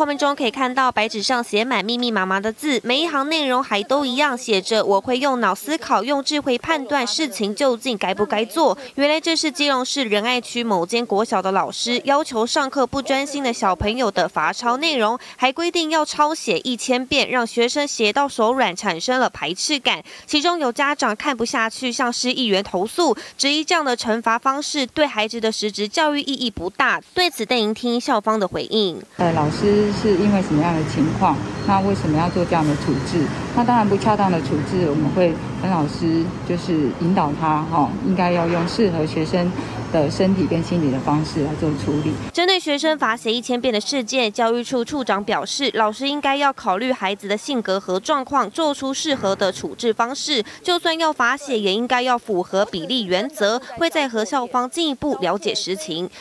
画面中可以看到白纸上写满密密麻麻的字，每一行内容还都一样，写着“我会用脑思考，用智慧判断事情究竟该不该做”。原来这是基隆市仁爱区某间国小的老师要求上课不专心的小朋友的罚抄内容，还规定要抄写一千遍，让学生写到手软，产生了排斥感。其中有家长看不下去，向市议员投诉，质疑这样的惩罚方式对孩子的实质教育意义不大。对此，邓莹听校方的回应：呃，老师是因为什么样的情况？那为什么要做这样的处置？那当然不恰当的处置，我们会跟老师就是引导他，哈，应该要用适合学生的身体跟心理的方式来做处理。针对学生罚写一千遍的事件，教育处处长表示，老师应该要考虑孩子的性格和状况，做出适合的处置方式。就算要罚写，也应该要符合比例原则。会再和校方进一步了解实情。